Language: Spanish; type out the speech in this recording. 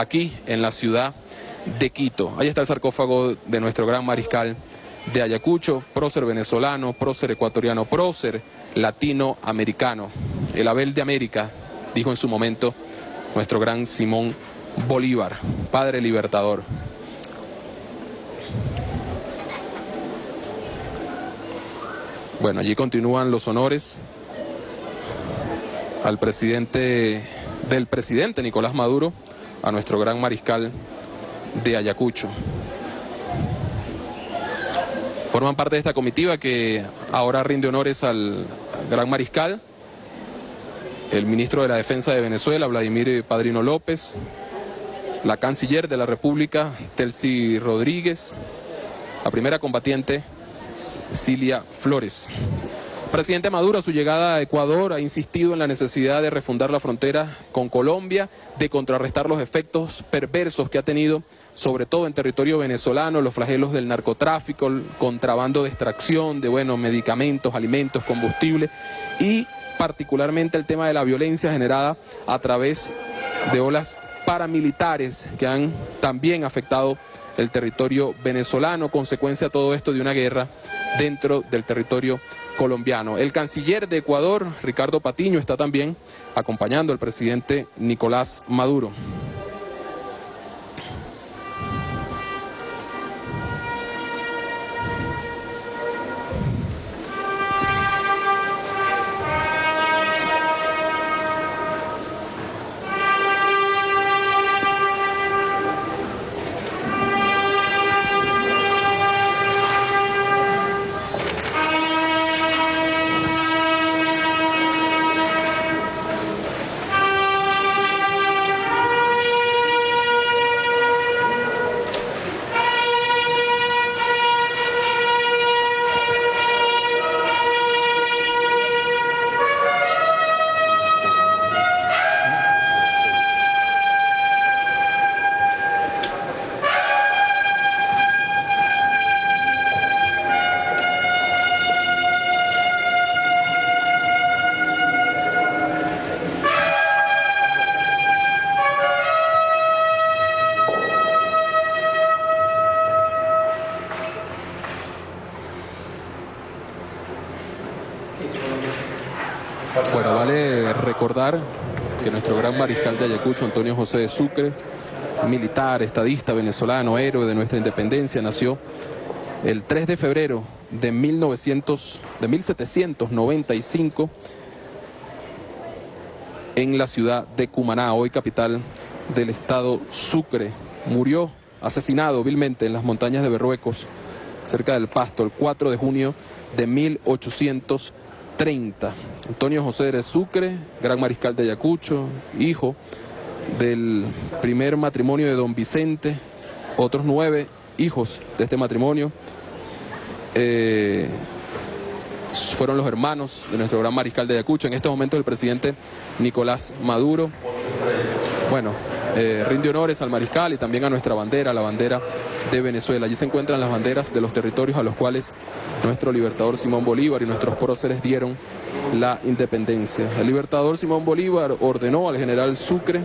aquí en la ciudad de Quito. Ahí está el sarcófago de nuestro gran mariscal de Ayacucho, prócer venezolano, prócer ecuatoriano, prócer latinoamericano, el Abel de América, dijo en su momento nuestro gran Simón Bolívar, padre libertador. Bueno, allí continúan los honores al presidente del presidente Nicolás Maduro, a nuestro gran mariscal de Ayacucho. Forman parte de esta comitiva que ahora rinde honores al gran mariscal, el ministro de la Defensa de Venezuela, Vladimir Padrino López, la canciller de la República, Telsi Rodríguez, la primera combatiente, Cilia Flores. Presidente Maduro, a su llegada a Ecuador, ha insistido en la necesidad de refundar la frontera con Colombia, de contrarrestar los efectos perversos que ha tenido, sobre todo en territorio venezolano, los flagelos del narcotráfico, el contrabando de extracción de buenos medicamentos, alimentos, combustible y particularmente el tema de la violencia generada a través de olas paramilitares que han también afectado el territorio venezolano, consecuencia de todo esto de una guerra dentro del territorio colombiano. El canciller de Ecuador, Ricardo Patiño, está también acompañando al presidente Nicolás Maduro. Bueno, vale recordar que nuestro gran mariscal de Ayacucho, Antonio José de Sucre, militar, estadista venezolano, héroe de nuestra independencia, nació el 3 de febrero de, 1900, de 1795 en la ciudad de Cumaná, hoy capital del estado Sucre. Murió asesinado vilmente en las montañas de Berruecos, cerca del Pasto, el 4 de junio de 1830. Antonio José de Sucre, gran mariscal de Ayacucho, hijo del primer matrimonio de don Vicente, otros nueve hijos de este matrimonio. Eh, fueron los hermanos de nuestro gran mariscal de Ayacucho, en este momento el presidente Nicolás Maduro. Bueno, eh, rinde honores al mariscal y también a nuestra bandera, la bandera de Venezuela. Allí se encuentran las banderas de los territorios a los cuales nuestro libertador Simón Bolívar y nuestros próceres dieron la independencia. El libertador Simón Bolívar ordenó al general Sucre